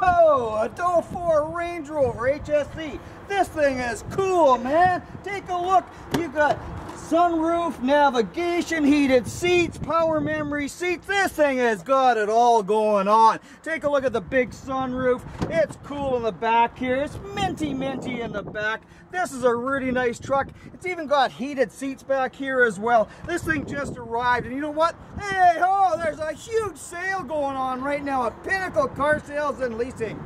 Whoa, a 04 Range Rover HSE. This thing is cool, man. Take a look. You got sunroof, navigation, heated seats, power memory seats. This thing has got it all going on. Take a look at the big sunroof. It's cool in the back here. It's minty minty in the back. This is a really nice truck. It's even got heated seats back here as well. This thing just arrived and you know what? Hey ho, there's a huge sale going on right now at Pinnacle Car Sales and Leasing.